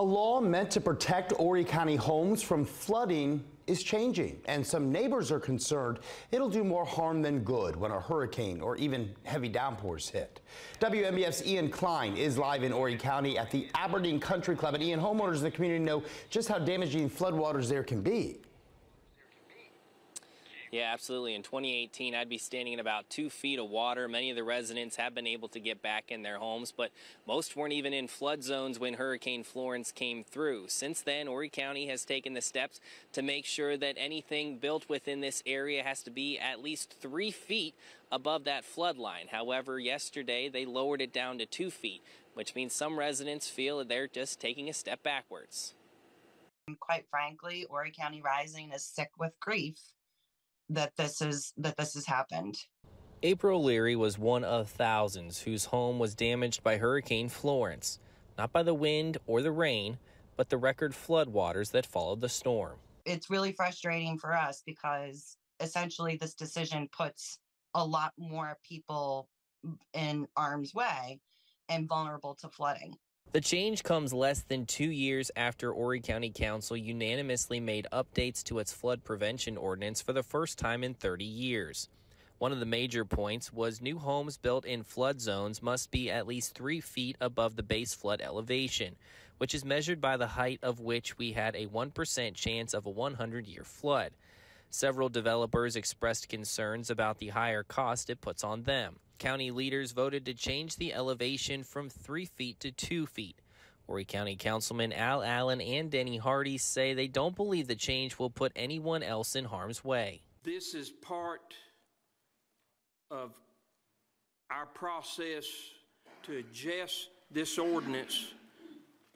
A law meant to protect Horry County homes from flooding is changing, and some neighbors are concerned it'll do more harm than good when a hurricane or even heavy downpours hit. WMBF's Ian Klein is live in Horry County at the Aberdeen Country Club, and Ian, homeowners in the community know just how damaging floodwaters there can be. Yeah, absolutely. In 2018, I'd be standing in about two feet of water. Many of the residents have been able to get back in their homes, but most weren't even in flood zones when Hurricane Florence came through. Since then, Horry County has taken the steps to make sure that anything built within this area has to be at least three feet above that flood line. However, yesterday they lowered it down to two feet, which means some residents feel that they're just taking a step backwards. Quite frankly, Horry County Rising is sick with grief that this is that this has happened. April Leary was one of thousands whose home was damaged by Hurricane Florence, not by the wind or the rain, but the record floodwaters that followed the storm. It's really frustrating for us because essentially this decision puts a lot more people in harm's way and vulnerable to flooding. The change comes less than two years after Horry County Council unanimously made updates to its flood prevention ordinance for the first time in 30 years. One of the major points was new homes built in flood zones must be at least three feet above the base flood elevation, which is measured by the height of which we had a 1% chance of a 100 year flood. Several developers expressed concerns about the higher cost it puts on them. County leaders voted to change the elevation from three feet to two feet. Horry County Councilman Al Allen and Danny Hardee say they don't believe the change will put anyone else in harm's way. This is part of our process to adjust this ordinance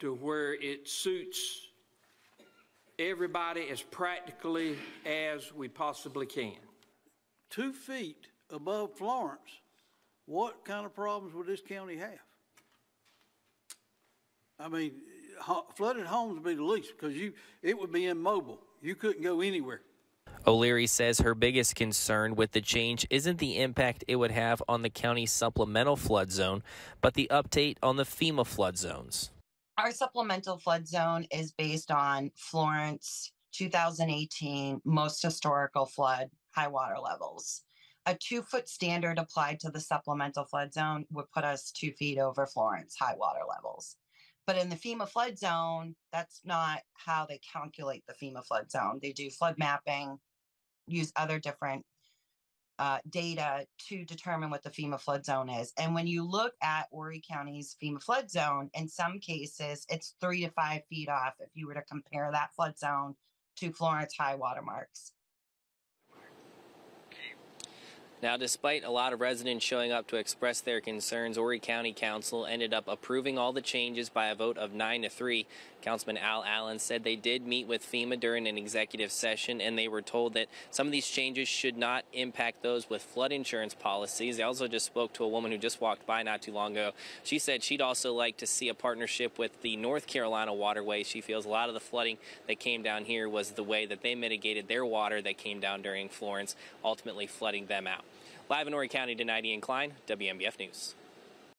to where it suits everybody as practically as we possibly can. Two feet above Florence, what kind of problems would this county have? I mean, flooded homes would be the least because you it would be immobile. You couldn't go anywhere. O'Leary says her biggest concern with the change isn't the impact it would have on the county's supplemental flood zone, but the update on the FEMA flood zones. Our supplemental flood zone is based on Florence 2018 most historical flood high water levels. A two foot standard applied to the supplemental flood zone would put us two feet over Florence high water levels. But in the FEMA flood zone, that's not how they calculate the FEMA flood zone. They do flood mapping, use other different uh, data to determine what the FEMA flood zone is. And when you look at Horry County's FEMA flood zone, in some cases, it's three to five feet off if you were to compare that flood zone to Florence high water marks. Now, despite a lot of residents showing up to express their concerns, Horry County Council ended up approving all the changes by a vote of 9 to 3. Councilman Al Allen said they did meet with FEMA during an executive session and they were told that some of these changes should not impact those with flood insurance policies. They also just spoke to a woman who just walked by not too long ago. She said she'd also like to see a partnership with the North Carolina waterway. She feels a lot of the flooding that came down here was the way that they mitigated their water that came down during Florence, ultimately flooding them out. Live in Horry County tonight, Ian Klein, WMBF News.